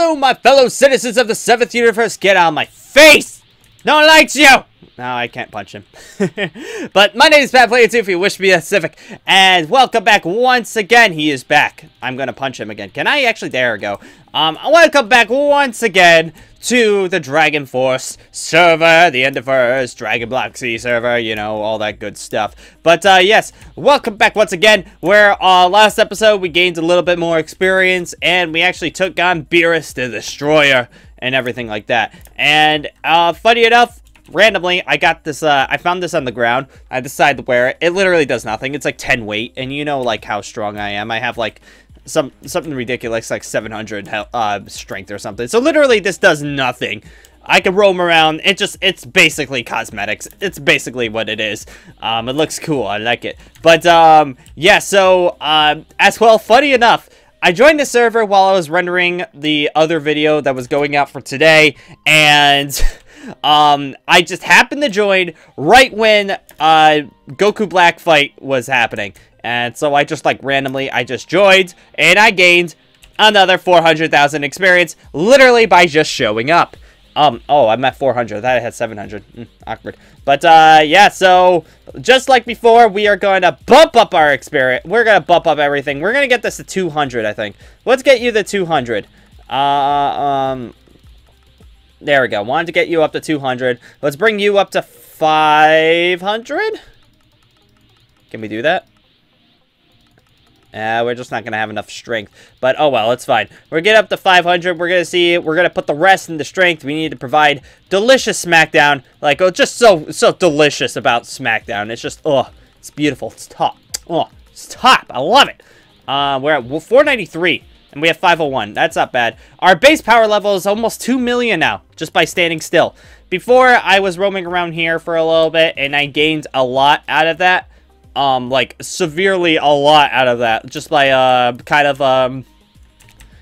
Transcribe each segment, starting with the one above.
Hello, my fellow citizens of the 7th universe. Get out of my face! No one likes you! No, I can't punch him. but my name is Pat Player 2 if you wish to be a Civic. And welcome back once again. He is back. I'm going to punch him again. Can I actually? There we go. Um, welcome back once again to the Dragon Force server, the Enderverse, Dragon Block C server, you know, all that good stuff. But, uh, yes, welcome back once again, where, uh, last episode we gained a little bit more experience, and we actually took on Beerus the Destroyer, and everything like that. And, uh, funny enough, randomly, I got this, uh, I found this on the ground. I decided to wear it. It literally does nothing. It's like 10 weight, and you know, like, how strong I am. I have, like, some something ridiculous like 700 uh, strength or something. So literally this does nothing. I can roam around. It just, it's basically cosmetics. It's basically what it is. Um, it looks cool. I like it. But, um, yeah, so, um, as well, funny enough, I joined the server while I was rendering the other video that was going out for today, and, um, I just happened to join right when, uh, Goku Black fight was happening. And so I just, like, randomly, I just joined, and I gained another 400,000 experience, literally by just showing up. Um, oh, I'm at 400. That I had 700. Mm, awkward. But, uh, yeah, so, just like before, we are going to bump up our experience. We're going to bump up everything. We're going to get this to 200, I think. Let's get you the 200. Uh, um, there we go. Wanted to get you up to 200. Let's bring you up to 500? Can we do that? Uh, we're just not going to have enough strength. But, oh well, it's fine. We're getting up to 500. We're going to see. We're going to put the rest in the strength. We need to provide delicious SmackDown. Like, oh, just so, so delicious about SmackDown. It's just, oh, it's beautiful. It's top. Oh, it's top. I love it. Uh, we're at 493. And we have 501. That's not bad. Our base power level is almost 2 million now, just by standing still. Before, I was roaming around here for a little bit, and I gained a lot out of that um, like, severely a lot out of that. Just by, uh, kind of, um,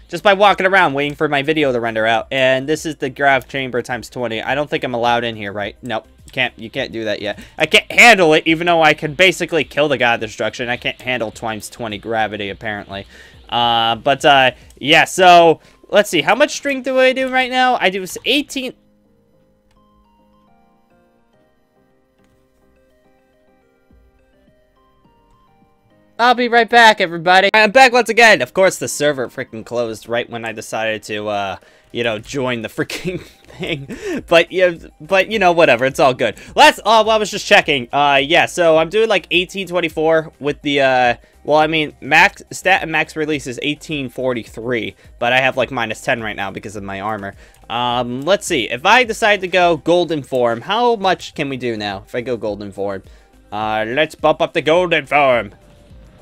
just by walking around waiting for my video to render out. And this is the grav chamber times 20. I don't think I'm allowed in here, right? Nope. Can't, you can't do that yet. I can't handle it, even though I can basically kill the god of destruction. I can't handle times 20 gravity, apparently. Uh, but, uh, yeah, so, let's see. How much strength do I do right now? I do 18... I'll be right back, everybody. I'm back once again. Of course, the server freaking closed right when I decided to, uh, you know, join the freaking thing. But, yeah, but, you know, whatever. It's all good. Let's, oh, well, I was just checking. Uh, yeah, so I'm doing, like, 1824 with the, uh, well, I mean, max, stat and max release is 1843, but I have, like, minus 10 right now because of my armor. Um, let's see. If I decide to go golden form, how much can we do now if I go golden form? Uh, let's bump up the golden form.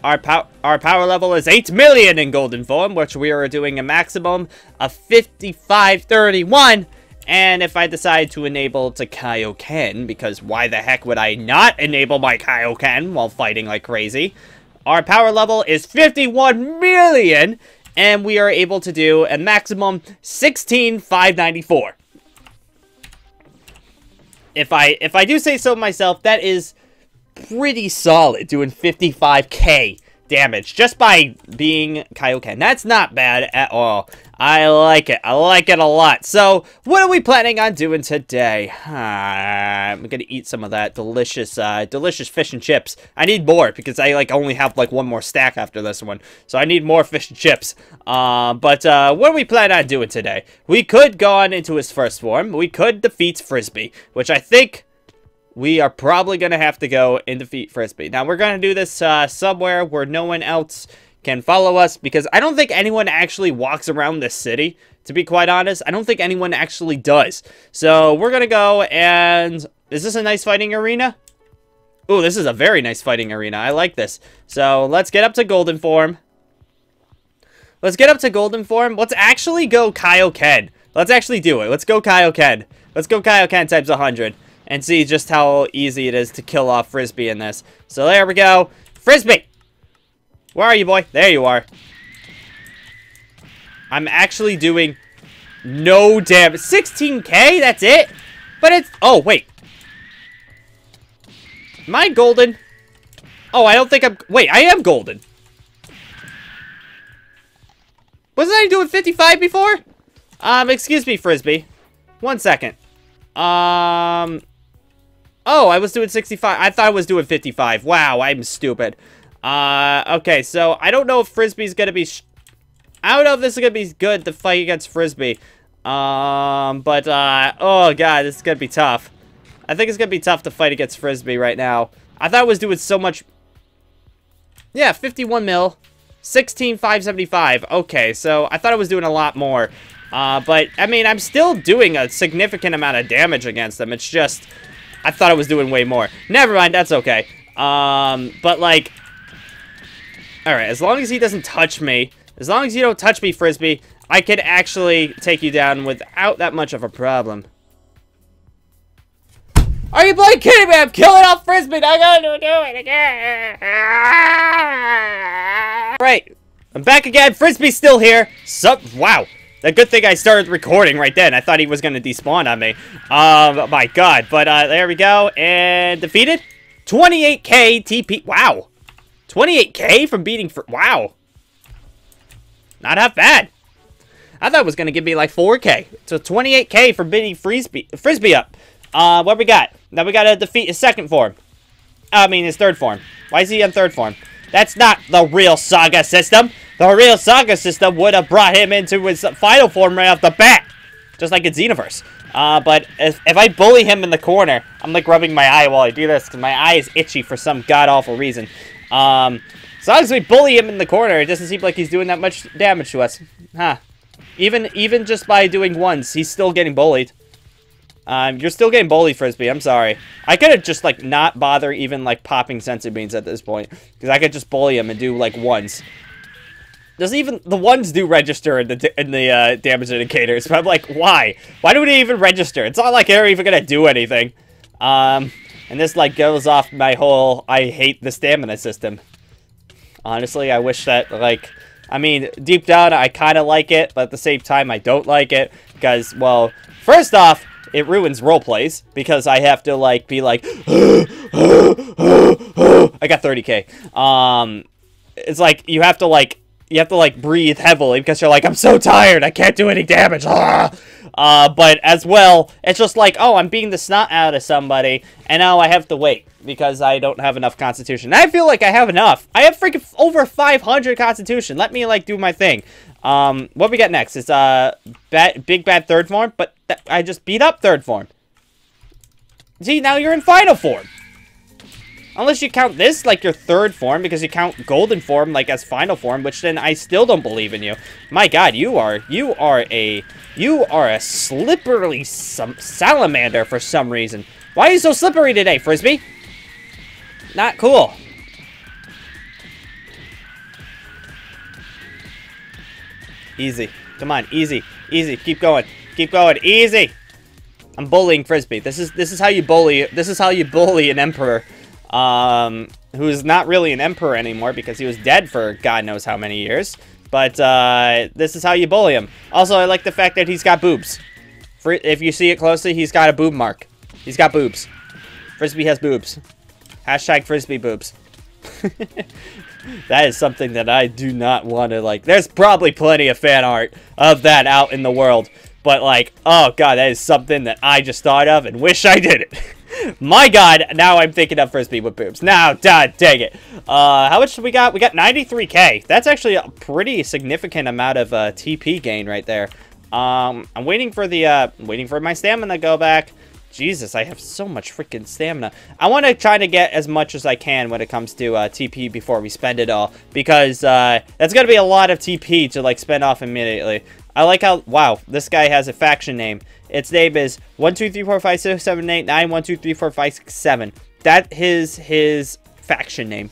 Our, pow our power level is 8 million in golden form, which we are doing a maximum of 5531. And if I decide to enable to Kaioken, because why the heck would I not enable my Kaioken while fighting like crazy? Our power level is 51 million, and we are able to do a maximum 16,594. If I if I do say so myself, that is pretty solid, doing 55k damage just by being Kaioken. That's not bad at all. I like it. I like it a lot. So, what are we planning on doing today? Uh, I'm gonna eat some of that delicious, uh, delicious fish and chips. I need more because I, like, only have, like, one more stack after this one. So I need more fish and chips. Uh, but, uh, what are we planning on doing today? We could go on into his first form. We could defeat Frisbee, which I think we are probably going to have to go and defeat Frisbee. Now, we're going to do this uh, somewhere where no one else can follow us because I don't think anyone actually walks around this city, to be quite honest. I don't think anyone actually does. So, we're going to go and... Is this a nice fighting arena? Ooh, this is a very nice fighting arena. I like this. So, let's get up to Golden Form. Let's get up to Golden Form. Let's actually go Kaioken. Let's actually do it. Let's go Kaioken. Let's go Kaioken times 100 and see just how easy it is to kill off Frisbee in this. So there we go. Frisbee! Where are you, boy? There you are. I'm actually doing no damage. 16k? That's it? But it's... Oh, wait. Am I golden? Oh, I don't think I'm... Wait, I am golden. Wasn't I doing 55 before? Um, excuse me, Frisbee. One second. Um... Oh, I was doing 65. I thought I was doing 55. Wow, I'm stupid. Uh, okay, so I don't know if Frisbee's gonna be... I don't know if this is gonna be good to fight against Frisbee. Um, but, uh, oh god, this is gonna be tough. I think it's gonna be tough to fight against Frisbee right now. I thought I was doing so much... Yeah, 51 mil. 16,575. Okay, so I thought I was doing a lot more. Uh, but, I mean, I'm still doing a significant amount of damage against them. It's just, I thought I was doing way more. Never mind, that's okay. Um, but, like, alright, as long as he doesn't touch me, as long as you don't touch me, Frisbee, I could actually take you down without that much of a problem. Are you bloody kidding me? I'm killing off Frisbee. I gotta do it again. Right. I'm back again. Frisbee's still here. Sup? Wow. A good thing I started recording right then. I thought he was going to despawn on me. Um, my god. But, uh, there we go. And defeated? 28k TP. Wow. 28k from beating... Fr wow. Not half bad. I thought it was going to give me like 4k. So 28k for beating Frisbee, Frisbee up. Uh, what we got? Now we got to defeat his second form. I mean, his third form. Why is he on third form? That's not the real Saga system. The real Saga system would have brought him into his final form right off the bat. Just like in Xenoverse. Uh, but if, if I bully him in the corner, I'm like rubbing my eye while I do this because my eye is itchy for some god-awful reason. Um, as long as we bully him in the corner, it doesn't seem like he's doing that much damage to us. Huh. Even, even just by doing ones, he's still getting bullied. Um, you're still getting bullied, Frisbee. I'm sorry. I could have just, like, not bother even, like, popping senzu beans at this point. Because I could just bully him and do, like, ones. Does even... The ones do register in the, in the uh, damage indicators. But I'm like, why? Why do we even register? It's not like they're even gonna do anything. Um, and this, like, goes off my whole... I hate the stamina system. Honestly, I wish that, like... I mean, deep down, I kind of like it, but at the same time, I don't like it. Because, well, first off, it ruins role plays because I have to like be like I got 30k. Um it's like you have to like you have to like breathe heavily because you're like I'm so tired. I can't do any damage. Ah! Uh but as well, it's just like, "Oh, I'm beating the snot out of somebody and now I have to wait because I don't have enough constitution." I feel like I have enough. I have freaking over 500 constitution. Let me like do my thing. Um, what we got next is uh, bad, big bad third form, but I just beat up third form. See, now you're in final form. Unless you count this like your third form, because you count golden form like as final form, which then I still don't believe in you. My God, you are you are a you are a slippery salamander for some reason. Why are you so slippery today, Frisbee? Not cool. Easy. Come on, easy. Easy. Keep going. Keep going. Easy. I'm bullying Frisbee. This is this is how you bully this is how you bully an emperor. Um who's not really an emperor anymore because he was dead for God knows how many years. But uh, this is how you bully him. Also, I like the fact that he's got boobs. For, if you see it closely, he's got a boob mark. He's got boobs. Frisbee has boobs. Hashtag Frisbee boobs. that is something that I do not want to, like, there's probably plenty of fan art of that out in the world, but, like, oh, God, that is something that I just thought of and wish I did it. My God, now I'm thinking of Frisbee with boobs. Now, God dang it. Uh, how much we got? We got 93k. That's actually a pretty significant amount of uh, TP gain right there. Um, I'm waiting for the, uh, waiting for my stamina to go back. Jesus, I have so much freaking stamina. I want to try to get as much as I can when it comes to uh, TP before we spend it all. Because uh, that's going to be a lot of TP to like spend off immediately. I like how, wow, this guy has a faction name. Its name is 123456789, That is his faction name.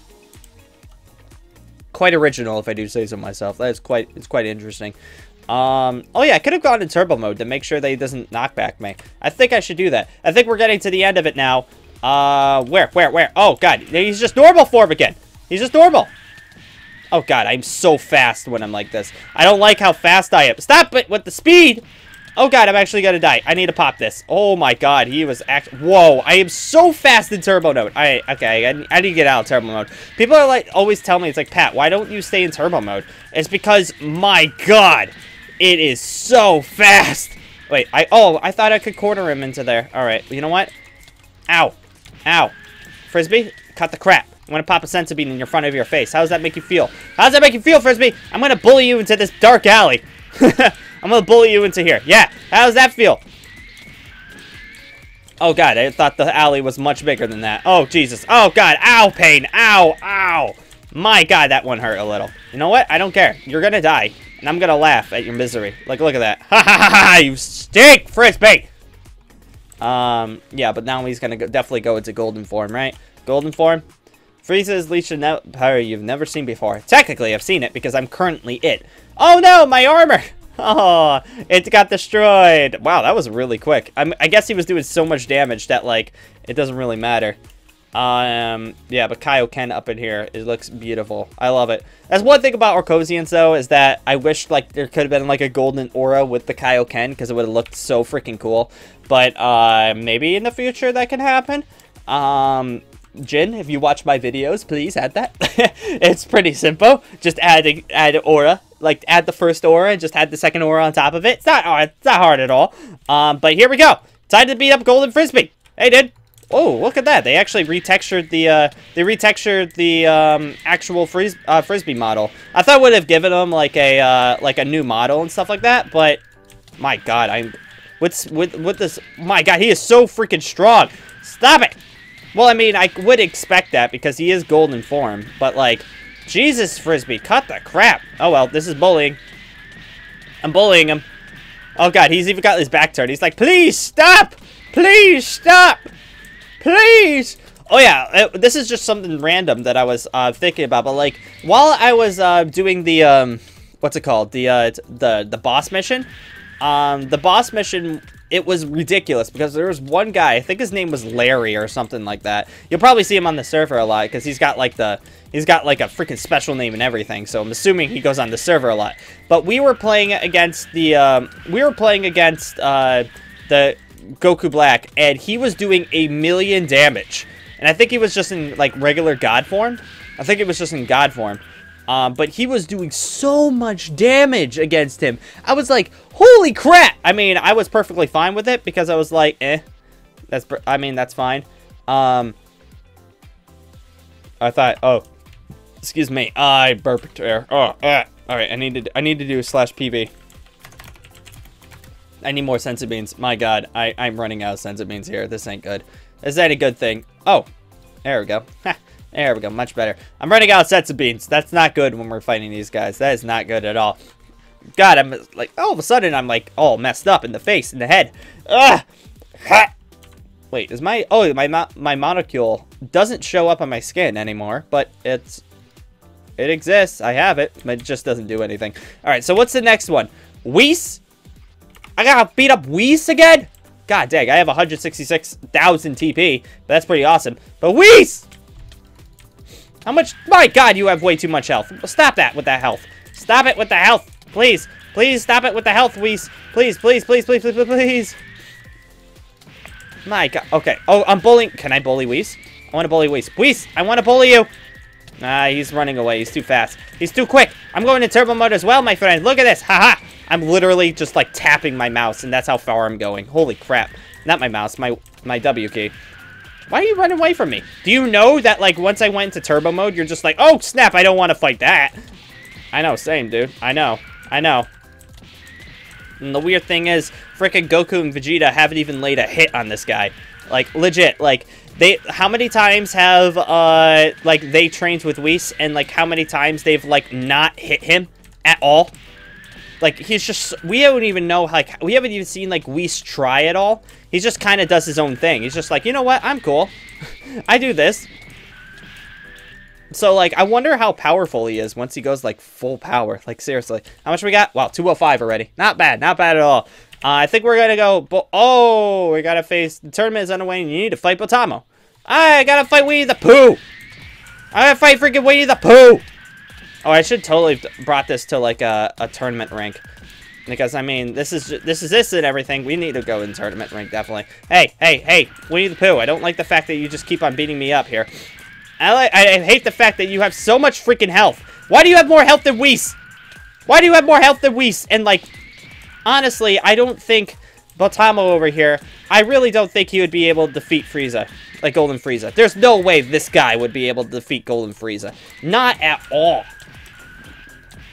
Quite original, if I do say so myself. That is quite, it's quite interesting. Um, oh yeah, I could have gone in turbo mode to make sure that he doesn't knock back me. I think I should do that. I think we're getting to the end of it now. Uh, where, where, where? Oh, God, he's just normal form again. He's just normal. Oh, God, I'm so fast when I'm like this. I don't like how fast I am. Stop it with the speed! Oh, God, I'm actually gonna die. I need to pop this. Oh, my God, he was act- Whoa, I am so fast in turbo mode. I, okay, I, I need to get out of turbo mode. People are like, always tell me, it's like, Pat, why don't you stay in turbo mode? It's because, my God, it is so fast. Wait, I oh, I thought I could corner him into there. All right, you know what? Ow, ow, frisbee, cut the crap. I'm gonna pop a senzu bean in your front of your face. How does that make you feel? How does that make you feel, frisbee? I'm gonna bully you into this dark alley. I'm gonna bully you into here. Yeah, how does that feel? Oh god, I thought the alley was much bigger than that. Oh Jesus. Oh god, ow, pain. Ow, ow. My god, that one hurt a little. You know what? I don't care. You're gonna die. And I'm gonna laugh at your misery. Like, look at that. Ha ha ha ha! You stink, Frisbee! Um, yeah, but now he's gonna go, definitely go into golden form, right? Golden form? Frieza's leash of power you've never seen before. Technically, I've seen it because I'm currently it. Oh no, my armor! Oh, it got destroyed. Wow, that was really quick. I'm, I guess he was doing so much damage that, like, it doesn't really matter. Um, yeah, but Kaioken up in here, it looks beautiful. I love it. That's one thing about Arcosians, though, is that I wish, like, there could have been, like, a golden aura with the Kaioken, because it would have looked so freaking cool. But, uh, maybe in the future that can happen. Um, Jin, if you watch my videos, please add that. it's pretty simple. Just add, add aura. Like, add the first aura and just add the second aura on top of it. It's not hard. It's not hard at all. Um, but here we go. Time to beat up Golden Frisbee. Hey, dude. Oh, look at that. They actually retextured the, uh, they retextured the, um, actual fris uh, Frisbee model. I thought would have given them, like, a, uh, like a new model and stuff like that, but, my god, I'm, what's, with, with this, my god, he is so freaking strong. Stop it! Well, I mean, I would expect that because he is golden form, but, like, Jesus, Frisbee, cut the crap. Oh, well, this is bullying. I'm bullying him. Oh, God, he's even got his back turned. He's like, please stop! Please stop! Please! Oh yeah, it, this is just something random that I was uh, thinking about. But like, while I was uh, doing the um, what's it called, the uh, the the boss mission, um, the boss mission, it was ridiculous because there was one guy. I think his name was Larry or something like that. You'll probably see him on the server a lot because he's got like the he's got like a freaking special name and everything. So I'm assuming he goes on the server a lot. But we were playing against the um, we were playing against uh, the Goku Black, and he was doing a million damage. And I think he was just in, like, regular God form. I think it was just in God form. Um, but he was doing so much damage against him. I was like, holy crap! I mean, I was perfectly fine with it because I was like, eh. That's, I mean, that's fine. Um, I thought, oh, excuse me, I burped there. Oh, uh, all right, I need to, I need to do a slash PV. I need more senzu beans. My god, I, I'm running out of senzu beans here. This ain't good. This ain't a good thing. Oh, there we go. there we go, much better. I'm running out of senzu beans. That's not good when we're fighting these guys. That is not good at all. God, I'm like, all of a sudden, I'm like all messed up in the face, in the head. Ugh! Ha! Wait, is my, oh, my, my monocule doesn't show up on my skin anymore, but it's, it exists. I have it, but it just doesn't do anything. All right, so what's the next one? Whis I gotta beat up Whis again? God dang, I have 166,000 TP. That's pretty awesome. But Whis! How much? My god, you have way too much health. Stop that with that health. Stop it with the health. Please. Please stop it with the health, Whis. Please, please, please, please, please, please, please. My god. Okay. Oh, I'm bullying. Can I bully Whis? I want to bully Whis. Whis, I want to bully you. Ah, he's running away. He's too fast. He's too quick. I'm going to turbo mode as well, my friend. Look at this. Haha. -ha. I'm literally just like tapping my mouse and that's how far I'm going. Holy crap. Not my mouse, my my W key. Why are you running away from me? Do you know that like once I went into turbo mode, you're just like, oh snap, I don't want to fight that. I know, same dude. I know. I know. And the weird thing is, freaking Goku and Vegeta haven't even laid a hit on this guy. Like, legit, like, they, how many times have, uh, like, they trained with Whis, and, like, how many times they've, like, not hit him at all? Like, he's just, we don't even know, like, we haven't even seen, like, Whis try at all. He just kind of does his own thing. He's just like, you know what, I'm cool. I do this. So, like, I wonder how powerful he is once he goes, like, full power. Like, seriously. How much we got? Wow, 205 already. Not bad. Not bad at all. Uh, I think we're to go... Oh, we got to face... The tournament is underway and you need to fight Botamo. I got to fight Winnie the Pooh. I got to fight freaking Winnie the Pooh. Oh, I should totally brought this to, like, a, a tournament rank. Because, I mean, this is this is this and everything. We need to go in tournament rank, definitely. Hey, hey, hey, Winnie the Pooh, I don't like the fact that you just keep on beating me up here. I, like, I hate the fact that you have so much freaking health. Why do you have more health than Whis? Why do you have more health than Whis? And, like, honestly, I don't think Botamo over here, I really don't think he would be able to defeat Frieza, like Golden Frieza. There's no way this guy would be able to defeat Golden Frieza. Not at all.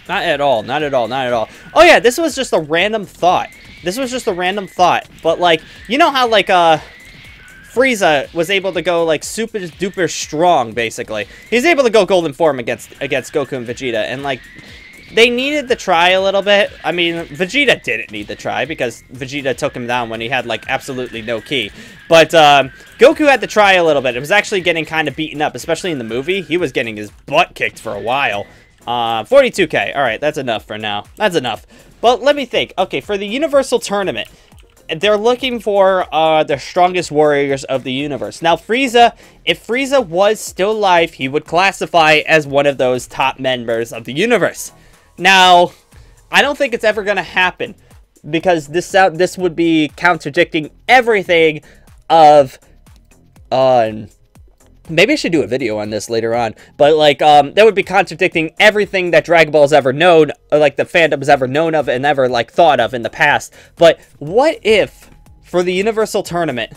Not at all, not at all, not at all. Oh yeah, this was just a random thought. This was just a random thought. But like, you know how like, uh, Frieza was able to go like super duper strong, basically. He's able to go golden form against against Goku and Vegeta, and like they needed the try a little bit. I mean, Vegeta didn't need the try because Vegeta took him down when he had like absolutely no ki. But um, Goku had to try a little bit. It was actually getting kind of beaten up, especially in the movie. He was getting his butt kicked for a while. Uh, 42k. All right, that's enough for now. That's enough. But let me think. Okay, for the Universal Tournament, they're looking for uh, the strongest warriors of the universe. Now, Frieza, if Frieza was still alive, he would classify as one of those top members of the universe. Now, I don't think it's ever going to happen because this this would be contradicting everything of um maybe I should do a video on this later on, but like um that would be contradicting everything that Dragon Ball's ever known or like the fandom's ever known of and ever like thought of in the past. But what if for the Universal Tournament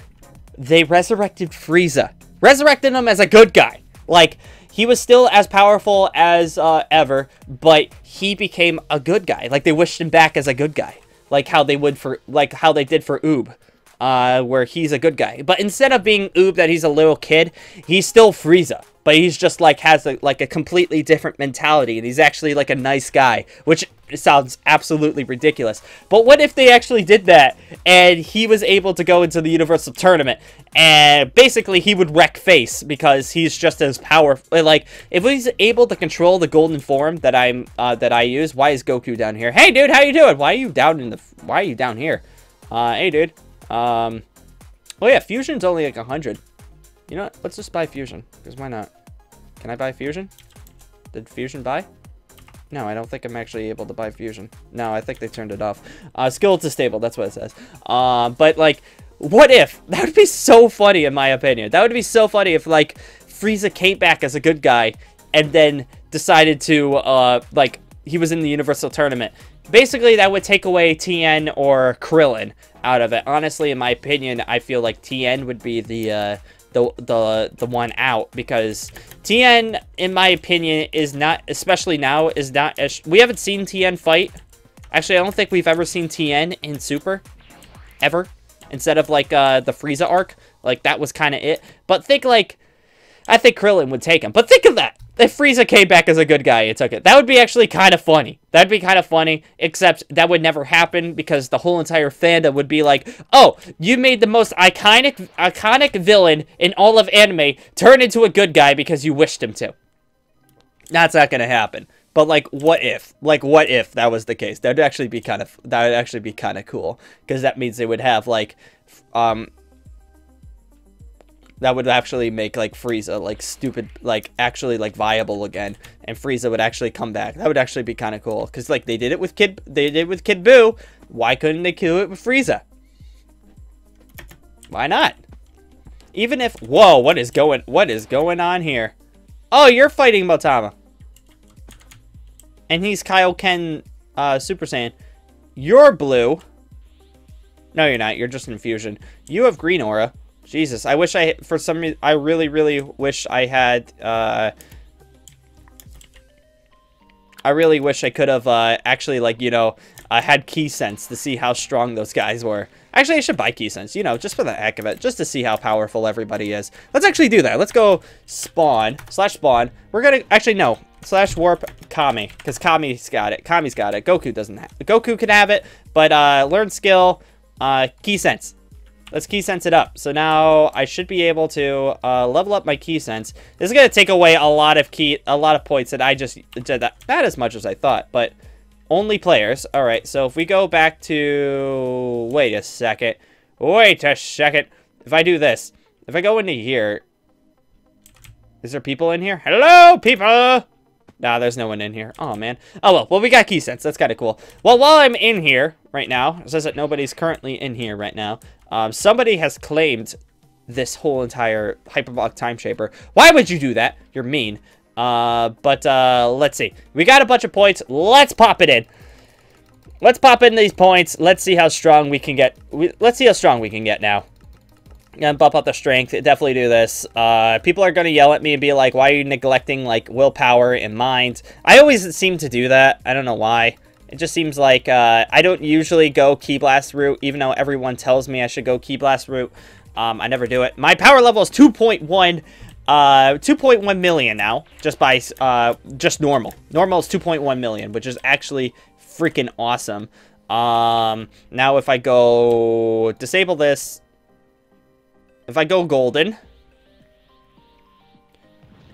they resurrected Frieza? Resurrected him as a good guy. Like he was still as powerful as uh, ever, but he became a good guy. Like they wished him back as a good guy, like how they would for like how they did for Oob uh, where he's a good guy. But instead of being Oob that he's a little kid, he's still Frieza. But he's just like has a, like a completely different mentality, and he's actually like a nice guy, which sounds absolutely ridiculous. But what if they actually did that, and he was able to go into the Universal Tournament, and basically he would wreck face because he's just as powerful. Like if he's able to control the golden form that I'm uh, that I use, why is Goku down here? Hey, dude, how you doing? Why are you down in the? Why are you down here? Uh, hey, dude. Um, oh yeah, Fusion's only like 100. You know what? Let's just buy Fusion, because why not? Can I buy Fusion? Did Fusion buy? No, I don't think I'm actually able to buy Fusion. No, I think they turned it off. Uh, skill to stable, that's what it says. Uh, but, like, what if? That would be so funny, in my opinion. That would be so funny if, like, Frieza came back as a good guy and then decided to, uh, like, he was in the Universal Tournament. Basically, that would take away Tien or Krillin out of it. Honestly, in my opinion, I feel like Tien would be the uh, the the the one out because Tien, in my opinion, is not especially now is not as we haven't seen Tien fight. Actually, I don't think we've ever seen Tien in Super ever. Instead of like uh, the Frieza arc, like that was kind of it. But think like I think Krillin would take him. But think of that if Frieza came back as a good guy it took it. That would be actually kind of funny. That'd be kind of funny, except that would never happen because the whole entire fandom would be like, oh, you made the most iconic, iconic villain in all of anime turn into a good guy because you wished him to. That's not going to happen. But like, what if? Like, what if that was the case? That would actually be kind of, that would actually be kind of cool. Because that means they would have like, um, that would actually make like Frieza like stupid like actually like viable again and Frieza would actually come back. That would actually be kind of cool cuz like they did it with Kid they did with Kid Buu. Why couldn't they do it with Frieza? Why not? Even if whoa, what is going what is going on here? Oh, you're fighting Motama. And he's Kaioken uh Super Saiyan. You're blue. No, you're not. You're just infusion. You have green aura. Jesus, I wish I, for some reason, I really, really wish I had, uh, I really wish I could have, uh, actually, like, you know, I had Ki Sense to see how strong those guys were. Actually, I should buy Ki Sense, you know, just for the heck of it, just to see how powerful everybody is. Let's actually do that. Let's go spawn, slash spawn. We're gonna, actually, no, slash warp Kami, because Kami's got it. Kami's got it. Goku doesn't have it. Goku can have it, but, uh, learn skill, uh, Ki Sense. Let's Ki Sense it up. So now I should be able to uh, level up my Ki Sense. This is going to take away a lot of ki, a lot of points that I just did that, not as much as I thought, but only players. All right, so if we go back to, wait a second, wait a second. If I do this, if I go into here, is there people in here? Hello, people! Nah, there's no one in here. Oh, man. Oh, well. Well, we got Ki Sense. That's kind of cool. Well, while I'm in here right now, it says that nobody's currently in here right now. Um, somebody has claimed this whole entire hyperbolic time chamber. Why would you do that? You're mean. Uh, but uh, let's see. We got a bunch of points. Let's pop it in. let's pop in these points. Let's see how strong we can get. We, let's see how strong we can get now. And bump up the strength. Definitely do this. Uh, people are going to yell at me and be like, why are you neglecting, like, willpower and mind? I always seem to do that. I don't know why. It just seems like uh, I don't usually go Ki Blast route, even though everyone tells me I should go Ki Blast route. Um, I never do it. My power level is 2.1. Uh, 2.1 million now, just by, uh, just normal. Normal is 2.1 million, which is actually freaking awesome. Um, now if I go disable this, if I go golden,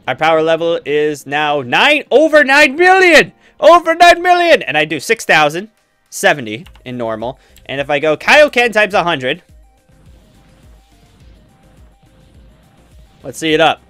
our power level is now 9, over 9 million! Over 9 million! And I do 6,070 in normal. And if I go Kaioken times 100, Let's see it up.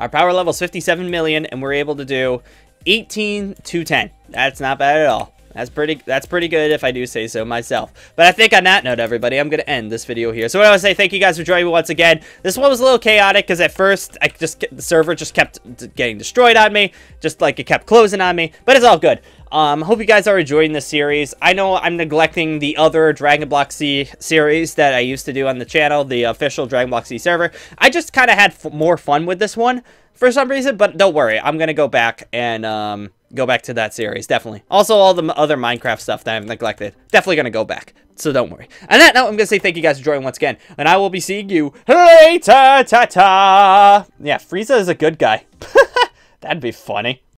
Our power level is 57 million, and we're able to do 18 to 10. That's not bad at all. That's pretty that's pretty good if I do say so myself. But I think on that note, everybody, I'm going to end this video here. So I want to say thank you guys for joining me once again. This one was a little chaotic because at first I just the server just kept getting destroyed on me, just like it kept closing on me, but it's all good. Um, hope you guys are enjoying this series. I know I'm neglecting the other Dragon Block C series that I used to do on the channel, the official Dragon Block C server. I just kind of had more fun with this one for some reason, but don't worry. I'm going to go back and um, go back to that series, definitely. Also, all the other Minecraft stuff that I've neglected, definitely going to go back. So don't worry. On that note, I'm going to say thank you guys for joining once again, and I will be seeing you later. Ta-ta! Yeah, Frieza is a good guy. That'd be funny.